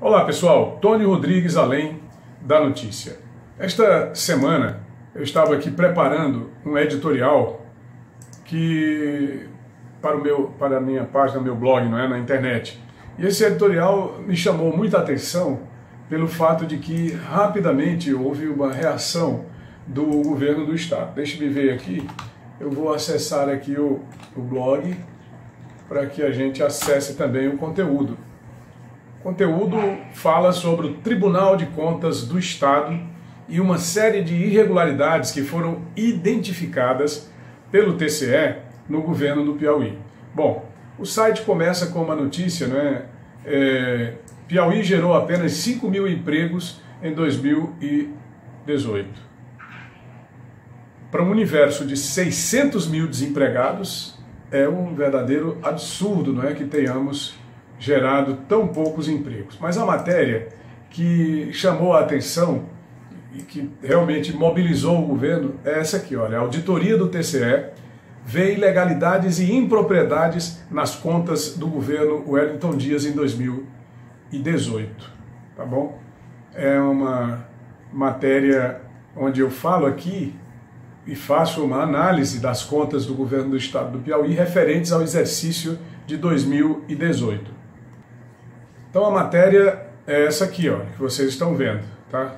Olá pessoal, Tony Rodrigues além da notícia. Esta semana eu estava aqui preparando um editorial que para o meu para a minha página, meu blog, não é, na internet. E esse editorial me chamou muita atenção pelo fato de que rapidamente houve uma reação do governo do estado. Deixe-me ver aqui, eu vou acessar aqui o, o blog para que a gente acesse também o conteúdo. Conteúdo fala sobre o Tribunal de Contas do Estado e uma série de irregularidades que foram identificadas pelo TCE no governo do Piauí. Bom, o site começa com uma notícia, não é? é Piauí gerou apenas 5 mil empregos em 2018. Para um universo de 600 mil desempregados, é um verdadeiro absurdo, não é, que tenhamos gerado tão poucos empregos. Mas a matéria que chamou a atenção e que realmente mobilizou o governo é essa aqui, olha, a auditoria do TCE vê ilegalidades e impropriedades nas contas do governo Wellington Dias em 2018, tá bom? É uma matéria onde eu falo aqui e faço uma análise das contas do governo do estado do Piauí referentes ao exercício de 2018. Então a matéria é essa aqui, ó, que vocês estão vendo, tá?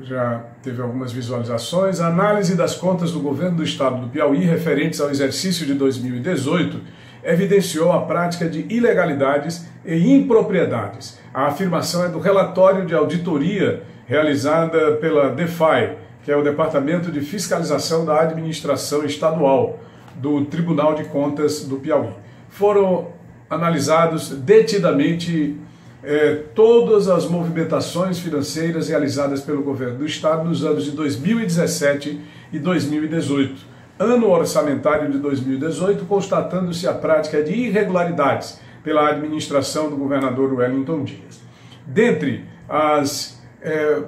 Já teve algumas visualizações. A análise das contas do governo do estado do Piauí referentes ao exercício de 2018 evidenciou a prática de ilegalidades e impropriedades. A afirmação é do relatório de auditoria realizada pela DEFI, que é o Departamento de Fiscalização da Administração Estadual do Tribunal de Contas do Piauí. Foram analisados detidamente é, todas as movimentações financeiras realizadas pelo governo do Estado nos anos de 2017 e 2018. Ano orçamentário de 2018, constatando-se a prática de irregularidades pela administração do governador Wellington Dias. Dentre as é,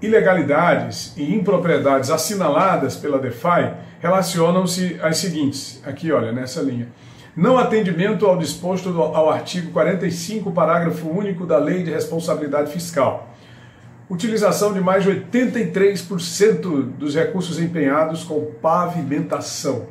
ilegalidades e impropriedades assinaladas pela DeFi, relacionam-se as seguintes, aqui olha, nessa linha não atendimento ao disposto ao artigo 45, parágrafo único da Lei de Responsabilidade Fiscal. Utilização de mais de 83% dos recursos empenhados com pavimentação,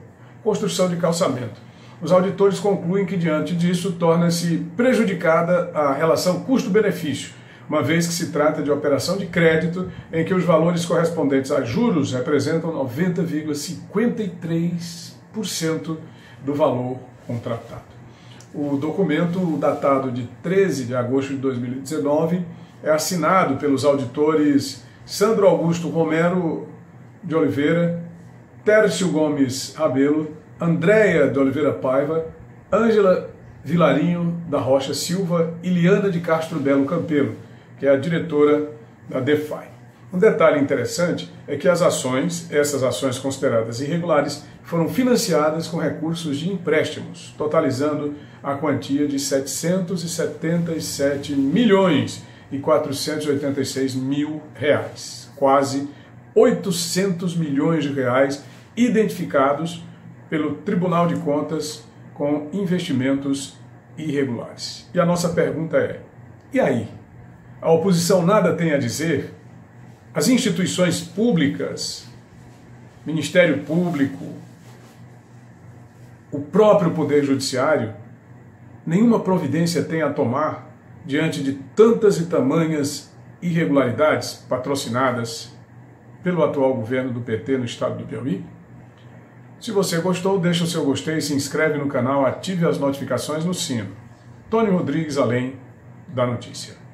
construção de calçamento. Os auditores concluem que, diante disso, torna-se prejudicada a relação custo-benefício, uma vez que se trata de operação de crédito em que os valores correspondentes a juros representam 90,53% do valor contratado. O documento, datado de 13 de agosto de 2019, é assinado pelos auditores Sandro Augusto Romero de Oliveira, Tércio Gomes Rabelo, Andréia de Oliveira Paiva, Ângela Vilarinho da Rocha Silva e Liana de Castro Belo Campelo, que é a diretora da DeFi. Um detalhe interessante é que as ações, essas ações consideradas irregulares, foram financiadas com recursos de empréstimos, totalizando a quantia de 777 milhões e 486 mil reais, quase 800 milhões de reais identificados pelo Tribunal de Contas com investimentos irregulares. E a nossa pergunta é: e aí? A oposição nada tem a dizer? As instituições públicas, Ministério Público, o próprio Poder Judiciário, nenhuma providência tem a tomar diante de tantas e tamanhas irregularidades patrocinadas pelo atual governo do PT no estado do Piauí? Se você gostou, deixa o seu gostei, se inscreve no canal, ative as notificações no sino. Tony Rodrigues, além da notícia.